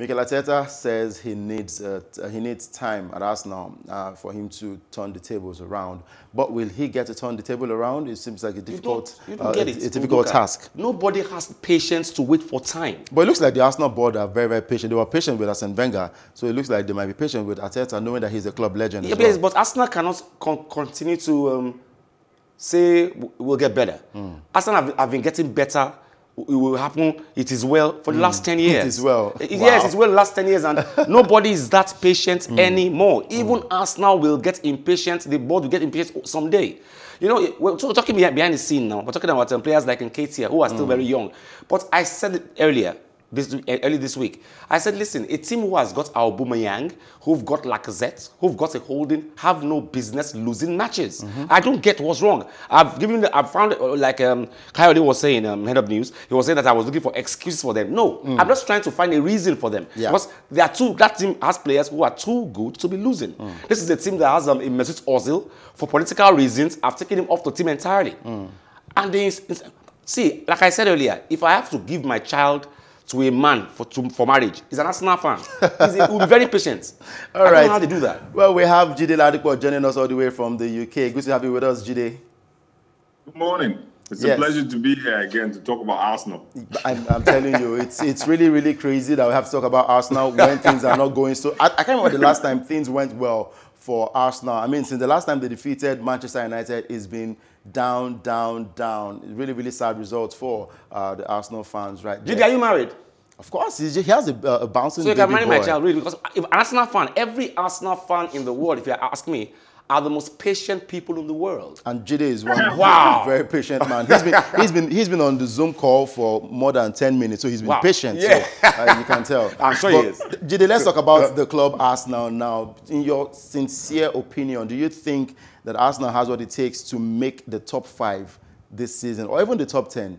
Mikel Arteta says he needs uh, he needs time at Arsenal uh, for him to turn the tables around. But will he get to turn the table around? It seems like a difficult, you don't, you don't uh, it. a difficult task. Nobody has patience to wait for time. But it looks like the Arsenal board are very, very patient. They were patient with Arsene Wenger, so it looks like they might be patient with Arteta, knowing that he's a club legend. Yeah, well. but Arsenal cannot con continue to um, say we'll get better. Mm. Arsenal have, have been getting better it will happen. It is well for the last 10 years. It is well. It- Wow. Yes, it's well last 10 years, and nobody is that patient Mm. anymore. Even us now will get impatient. The board will get impatient someday. You know, we're talking behind the scene now. We're talking about um, players like in Nketiah, who are still very young. But I said it earlier, this, eh, early this week. I said, listen, a team who has got Aubameyang, who've got Lacazette, who've got a holding, have no business losing matches. Mm-hmm. I don't get what's wrong. I've given, the, I've found, uh, like um, Coyote was saying, um, head of news, he was saying that I was looking for excuses for them. No, I'm just trying to find a reason for them. Mm. Yeah. Because there are two, that team has players who are too good to be losing. Mm. This is a team that has um, a Mesut Ozil. For political reasons, I've taken him off the team entirely. Mm. And they, see, like I said earlier, if I have to give my child to a man for, to, for marriage, he's an Arsenal fan. He's a, he'll be very patient. All I don't right. know how they do that. Well, we have Jide Ladipo joining us all the way from the UK. Good to have you with us, Jide. Good morning. It's Yes. a pleasure to be here again to talk about Arsenal. I'm, I'm telling you, it's it's really really crazy that we have to talk about Arsenal when things are not going so. I, I can't remember the last time things went well for Arsenal. I mean, since the last time they defeated Manchester United, it's been down, down, down. Really, really sad results for uh, the Arsenal fans, right? There. are you married? Of course, he has a, a bouncing So you can marry my child, really, because if Arsenal fan, every Arsenal fan in the world, if you ask me, are the most patient people in the world. And Jide is one Wow. very patient man. He's been, he's been he's been on the Zoom call for more than 10 minutes, so he's been Wow. patient. Yeah. So, uh, you can tell. I'm sure he is. Jide, let's talk about the club Arsenal now. In your sincere opinion, do you think that Arsenal has what it takes to make the top five this season, or even the top 10?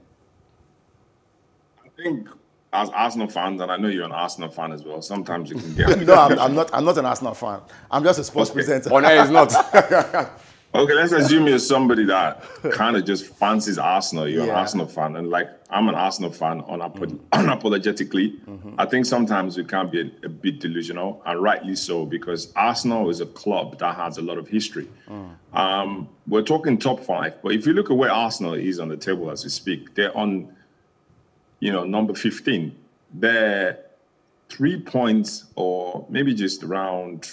I think as Arsenal fans, and I know you're an Arsenal fan as well, sometimes you can get. No, I'm, I'm not. I'm not an Arsenal fan. I'm just a sports presenter. Oh, no, it's not. Okay, let's assume you're somebody that kind of just fancies Arsenal. You're Yeah. an Arsenal fan, and like I'm an Arsenal fan unapo- mm-hmm. unapologetically. Mm-hmm. I think sometimes we can be a, a bit delusional, and rightly so, because Arsenal is a club that has a lot of history. Mm. Um, we're talking top five, but if you look at where Arsenal is on the table as we speak, they're on, you know, number 15. They're three points, or maybe just around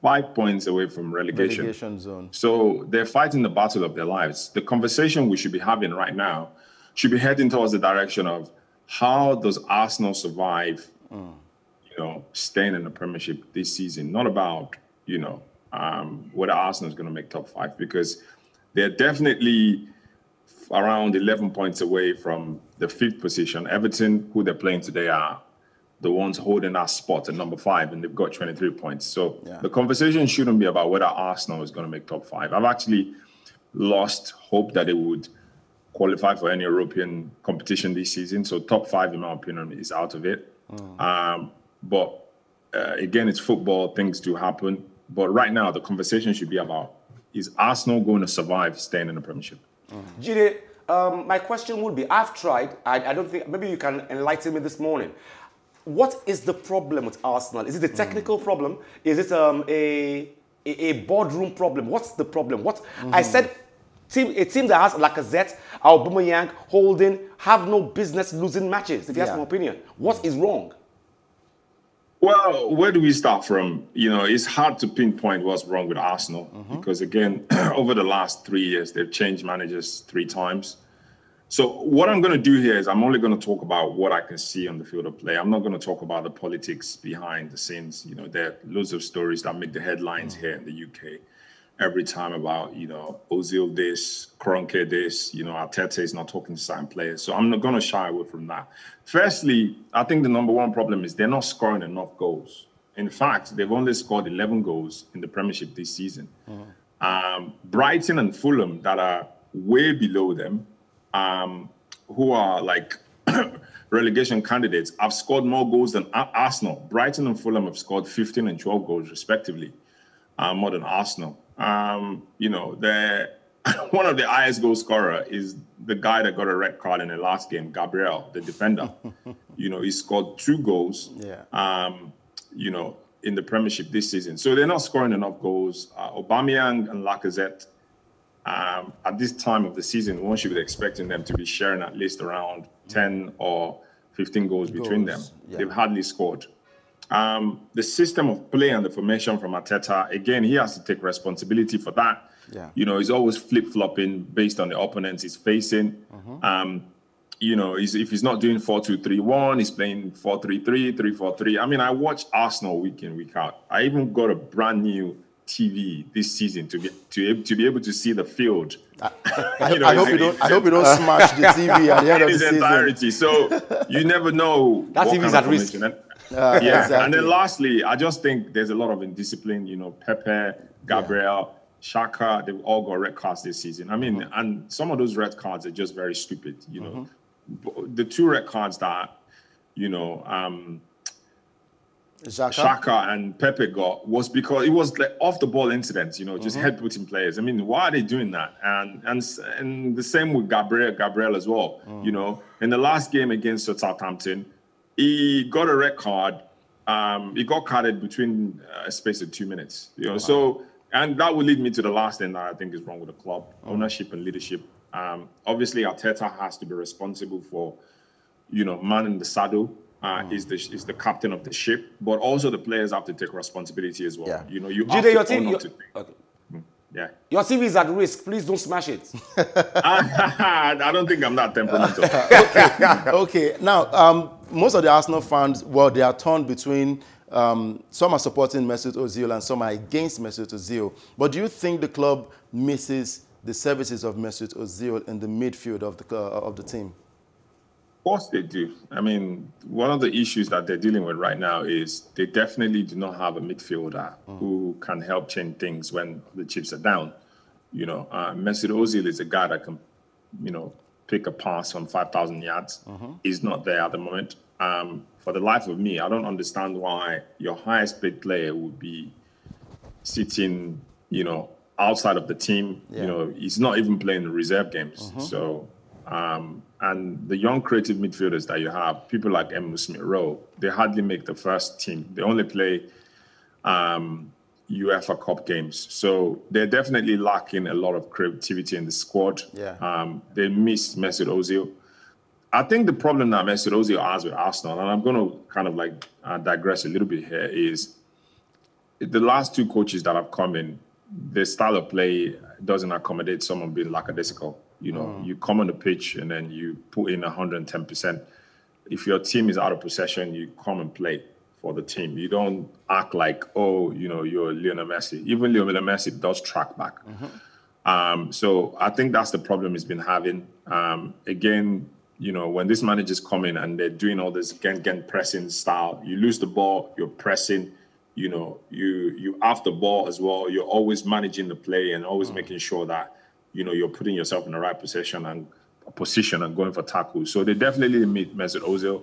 five points away from relegation. Relegation zone. So they're fighting the battle of their lives. The conversation we should be having right now should be heading towards the direction of how does Arsenal survive, you know, staying in the Premiership this season? Not about, you know, um, whether Arsenal is going to make top five because they're definitely around 11 points away from the fifth position. Everton, who they're playing today, are the ones holding that spot at number five, and they've got 23 points. So Yeah. the conversation shouldn't be about whether Arsenal is going to make top five. I've actually lost hope that they would qualify for any European competition this season. So top five, in my opinion, is out of it. Um, but uh, again, it's football; things do happen. But right now, the conversation should be about: Is Arsenal going to survive staying in the Premiership? Jide, um, my question would be, I've tried, I, I don't think, maybe you can enlighten me this morning. What is the problem with Arsenal? Is it a technical problem? Is it um, a, a, a boardroom problem? What's the problem? What I said, team, a team that has Lacazette, Aubameyang, Holding, have no business losing matches, if you ask Yeah. my opinion. What is wrong? Well, where do we start from? You know, it's hard to pinpoint what's wrong with Arsenal mm-hmm. because, again, over the last three years, they've changed managers three times. So, what I'm going to do here is I'm only going to talk about what I can see on the field of play. I'm not going to talk about the politics behind the scenes. You know, there are loads of stories that make the headlines mm. here in the UK every time about, you know, Ozil this, Kroenke this, you know, Arteta is not talking to certain players. So I'm not going to shy away from that. Firstly, I think the number one problem is they're not scoring enough goals. In fact, they've only scored 11 goals in the Premiership this season. Um, Brighton and Fulham, that are way below them, um, who are like relegation candidates, have scored more goals than Arsenal. Brighton and Fulham have scored 15 and 12 goals, respectively uh, more than Arsenal. Um, you know, the one of the highest goal scorer is the guy that got a red card in the last game, Gabriel, the defender. You know, he scored two goals. Yeah. Um, you know, in the Premiership this season, so they're not scoring enough goals. Uh, Aubameyang and Lacazette. Um, at this time of the season, one should be expecting them to be sharing at least around 10 or 15 goals between them. Yeah. They've hardly scored. Um, the system of play and the formation from Arteta, again, he has to take responsibility for that. Yeah. You know, he's always flip flopping based on the opponents he's facing. Mm-hmm. Um, you know, he's, if he's not doing 4 2 3 1, he's playing 4 3 3, 3 4 3. I mean, I watch Arsenal week in, week out. I even got a brand new TV this season to be to, to be able to see the field. I, You know, I hope you don't. I hope you don't smash the TV at the end of the season. entirety. So you never know. That TV is at risk. And- Uh, yeah, exactly. and then lastly, I just think there's a lot of indiscipline. You know, Pepe, Gabriel, Xhaka, they've all got red cards this season. I mean, Mm-hmm. and some of those red cards are just very stupid. You know, But the two red cards that you know um, Xhaka? Shaka and Pepe got was because it was like off the ball incidents, you know, just Mm-hmm. head putting players. I mean, why are they doing that? And and and the same with Gabriel Gabriel as well. Mm. You know, in the last game against Southampton, he got a red card. Um, he got carded between uh, a space of two minutes. You know, so and that will lead me to the last thing that I think is wrong with the club: Mm. ownership and leadership. Um, obviously, Arteta has to be responsible for you know, man in the saddle uh, Mm. is the is the captain of the ship, but also the players have to take responsibility as well. Yeah. You know, you have Jide, to your TV, your, to okay. Yeah. your TV is at risk. Please don't smash it. I don't think I'm that temperamental. okay, now um, most of the Arsenal fans, well, they are torn between. Um, some are supporting Mesut Ozil and some are against Mesut Ozil. But do you think the club misses the services of Mesut Ozil in the midfield of the uh, of the team? Of course they do. I mean, one of the issues that they're dealing with right now is they definitely do not have a midfielder who can help change things when the chips are down. You know, uh, Mesut Ozil is a guy that can, you know, pick a pass from 5,000 yards. He's not there at the moment. Um, for the life of me, I don't understand why your highest paid player would be sitting, you know, outside of the team. Yeah. You know, he's not even playing the reserve games. So, um, and the young creative midfielders that you have, people like Emile Smith Rowe, they hardly make the first team. They only play um, UEFA Cup games. So they're definitely lacking a lot of creativity in the squad. Yeah. Um, they miss Mesut Ozil. I think the problem that Mesut Ozil has with Arsenal, and I'm going to kind of like uh, digress a little bit here, is the last two coaches that have come in, their style of play doesn't accommodate someone being lackadaisical. You know, you come on the pitch and then you put in 110%. If your team is out of possession, you come and play for the team. You don't act like, oh, you know, you're Lionel Messi. Even Lionel Messi does track back. Um, so I think that's the problem he's been having. Um, again, you know, when these managers come in and they're doing all this again, again pressing style, you lose the ball, you're pressing, you know, you you have the ball as well. You're always managing the play and always making sure that, you know, you're putting yourself in the right position and position and going for tackles. So they definitely meet Mesut Ozil.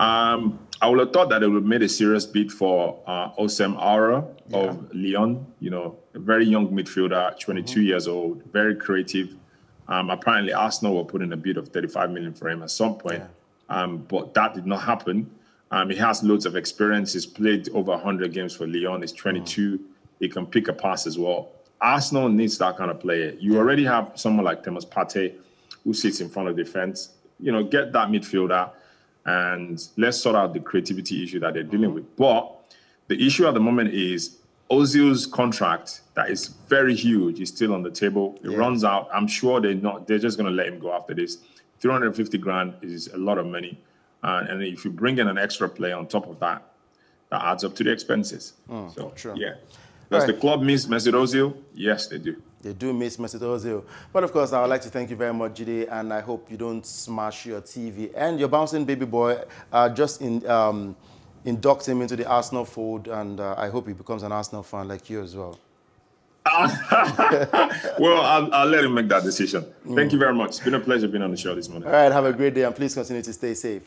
Um, I would have thought that they would have made a serious bid for uh, Houssem Aouar of Lyon. You know, a very young midfielder, 22 years old, very creative. Um, apparently, Arsenal were putting a bid of 35 million for him at some point, um, but that did not happen. Um, he has loads of experience. He's played over 100 games for Lyon. He's 22. He can pick a pass as well. Arsenal needs that kind of player. You already have someone like Thomas Partey who sits in front of defense. You know, get that midfielder and let's sort out the creativity issue that they're dealing with. But the issue at the moment is Ozil's contract that is very huge is still on the table. It runs out. I'm sure they're not. They're just going to let him go after this. 350 grand is a lot of money, uh, and if you bring in an extra player on top of that, that adds up to the expenses. so true. yeah, does Right. the club miss Mesut Ozil? Yes, they do. They do miss Mesut Ozil. But of course, I would like to thank you very much, Jide, and I hope you don't smash your TV and your bouncing baby boy. Uh, just in, um, induct him into the Arsenal fold, and uh, I hope he becomes an Arsenal fan like you as well. Well, I'll, I'll let him make that decision. Thank you very much. It's been a pleasure being on the show this morning. All right, have a great day, and please continue to stay safe.